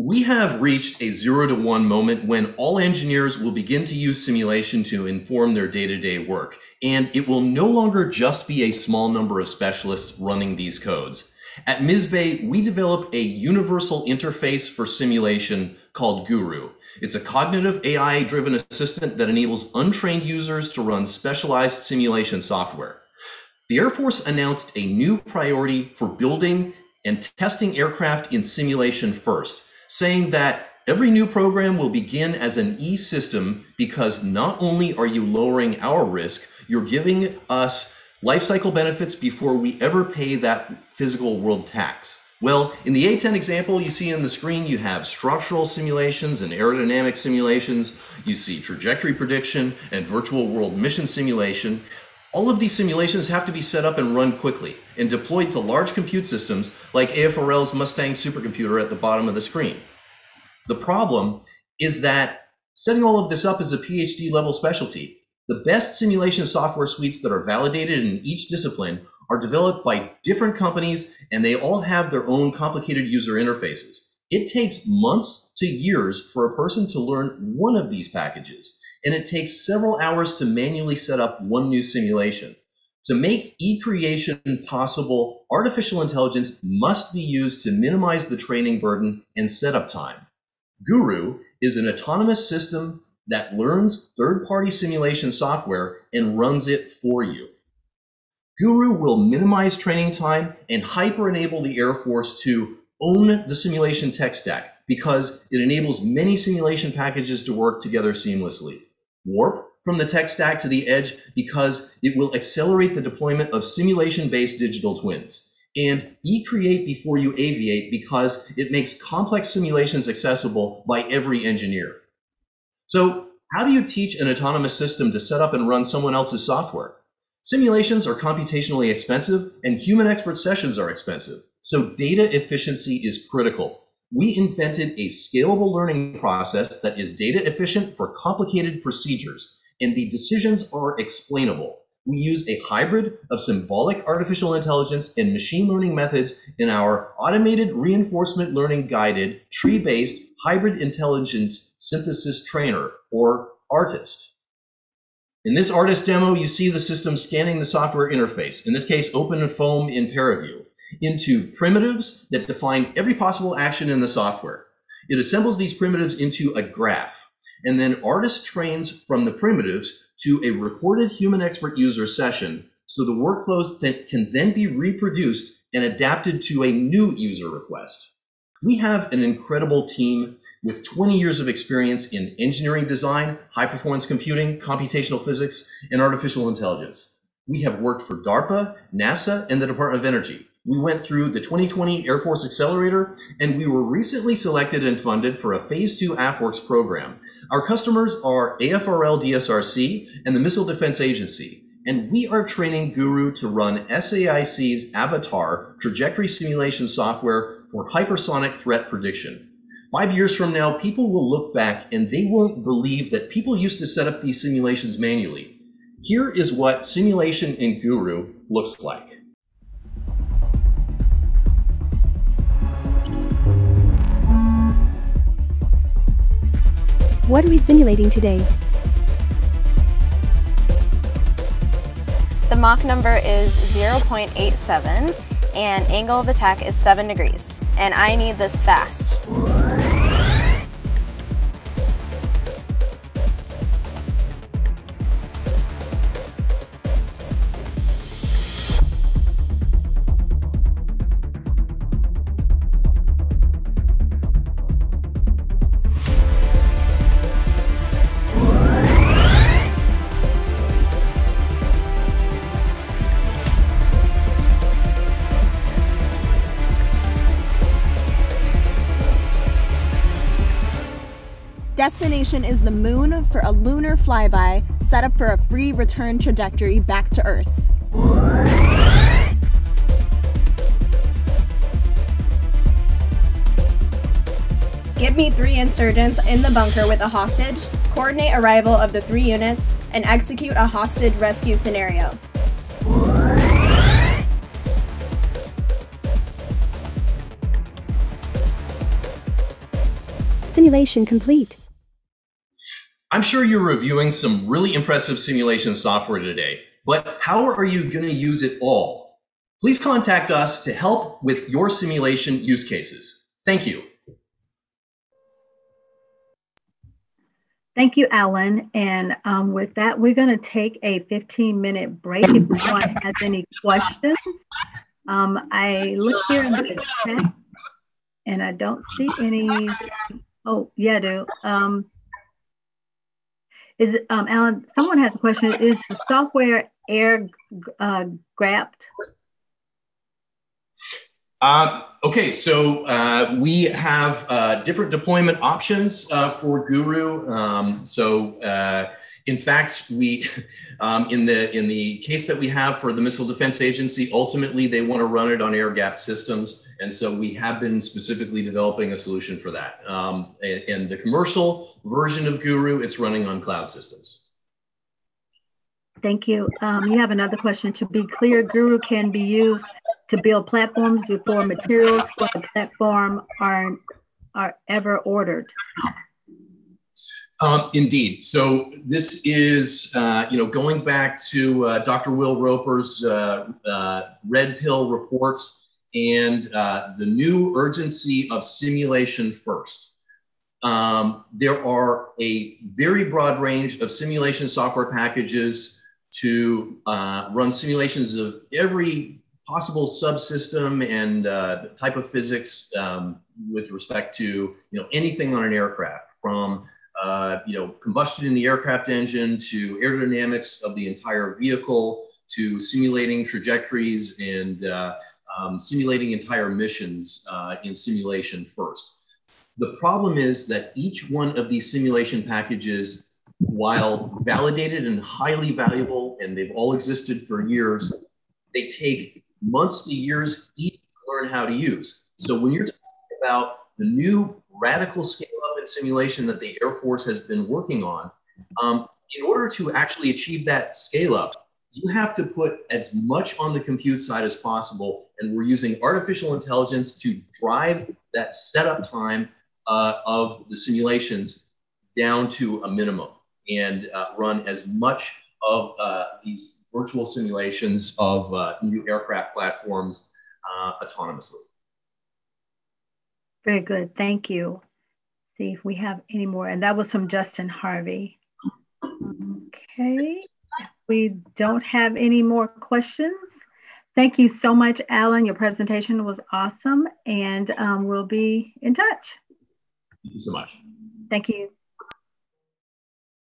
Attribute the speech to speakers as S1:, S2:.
S1: We have reached a zero to one moment when all engineers will begin to use simulation to inform their day to day work. And it will no longer just be a small number of specialists running these codes. At MSBAI, we develop a universal interface for simulation called Guru. It's a cognitive AI driven assistant that enables untrained users to run specialized simulation software. The Air Force announced a new priority for building and testing aircraft in simulation first saying that every new program will begin as an E system because not only are you lowering our risk, you're giving us life cycle benefits before we ever pay that physical world tax. Well, in the A10 example you see on the screen, you have structural simulations and aerodynamic simulations. You see trajectory prediction and virtual world mission simulation. All of these simulations have to be set up and run quickly and deployed to large compute systems like AFRL's Mustang supercomputer at the bottom of the screen. The problem is that setting all of this up is a PhD level specialty. The best simulation software suites that are validated in each discipline are developed by different companies and they all have their own complicated user interfaces. It takes months to years for a person to learn one of these packages and it takes several hours to manually set up one new simulation. To make e-creation possible, artificial intelligence must be used to minimize the training burden and setup time. Guru is an autonomous system that learns third-party simulation software and runs it for you. Guru will minimize training time and hyper enable the Air Force to own the simulation tech stack because it enables many simulation packages to work together seamlessly warp from the tech stack to the edge because it will accelerate the deployment of simulation-based digital twins. And e-create before you aviate because it makes complex simulations accessible by every engineer. So how do you teach an autonomous system to set up and run someone else's software? Simulations are computationally expensive and human expert sessions are expensive. So data efficiency is critical we invented a scalable learning process that is data efficient for complicated procedures, and the decisions are explainable. We use a hybrid of symbolic artificial intelligence and machine learning methods in our automated reinforcement learning guided tree-based hybrid intelligence synthesis trainer, or ARTIST. In this ARTIST demo, you see the system scanning the software interface, in this case, OpenFOAM in ParaView into primitives that define every possible action in the software. It assembles these primitives into a graph, and then artist trains from the primitives to a recorded human expert user session so the workflows that can then be reproduced and adapted to a new user request. We have an incredible team with 20 years of experience in engineering design, high performance computing, computational physics, and artificial intelligence. We have worked for DARPA, NASA, and the Department of Energy. We went through the 2020 Air Force Accelerator, and we were recently selected and funded for a Phase 2 AFWERX program. Our customers are AFRL DSRC and the Missile Defense Agency, and we are training Guru to run SAIC's Avatar trajectory simulation software for hypersonic threat prediction. Five years from now, people will look back and they won't believe that people used to set up these simulations manually. Here is what simulation in Guru looks like.
S2: What are we simulating today?
S3: The Mach number is 0.87 and angle of attack is 7 degrees. And I need this fast.
S4: Destination is the moon for a lunar flyby set up for a free return trajectory back to Earth. Give me three insurgents in the bunker with a hostage, coordinate arrival of the three units, and execute a hostage rescue scenario.
S2: Simulation complete.
S1: I'm sure you're reviewing some really impressive simulation software today, but how are you going to use it all? Please contact us to help with your simulation use cases. Thank you.
S5: Thank you, Alan. And um, with that, we're going to take a 15 minute break if anyone has any questions. Um, I look here in the chat and I don't see any. Oh, yeah, do. Um, is um, Alan, someone has a question. Is the software air uh, gapped?
S1: Uh, okay, so uh, we have uh, different deployment options uh, for Guru. Um, so, uh, in fact, we um, in the in the case that we have for the Missile Defense Agency, ultimately they want to run it on air gap systems, and so we have been specifically developing a solution for that. Um, and, and the commercial version of Guru, it's running on cloud systems.
S5: Thank you. Um, you have another question. To be clear, Guru can be used to build platforms before materials for the platform are, are ever ordered.
S1: Um, indeed. So this is, uh, you know, going back to uh, Dr. Will Roper's uh, uh, red pill reports and uh, the new urgency of simulation first. Um, there are a very broad range of simulation software packages to uh, run simulations of every possible subsystem and type of physics um, with respect to you know anything on an aircraft from uh, you know combustion in the aircraft engine to aerodynamics of the entire vehicle to simulating trajectories and uh, um, simulating entire missions uh, in simulation first. The problem is that each one of these simulation packages, while validated and highly valuable, and they've all existed for years, they take months to years each to learn how to use. So when you're talking about the new radical scale simulation that the Air Force has been working on, um, in order to actually achieve that scale up, you have to put as much on the compute side as possible. And we're using artificial intelligence to drive that setup time uh, of the simulations down to a minimum and uh, run as much of uh, these virtual simulations of uh, new aircraft platforms uh, autonomously.
S5: Very good. Thank you. See if we have any more. And that was from Justin Harvey. Okay. We don't have any more questions. Thank you so much, Alan. Your presentation was awesome, and um, we'll be in touch.
S1: Thank you so much.
S5: Thank you.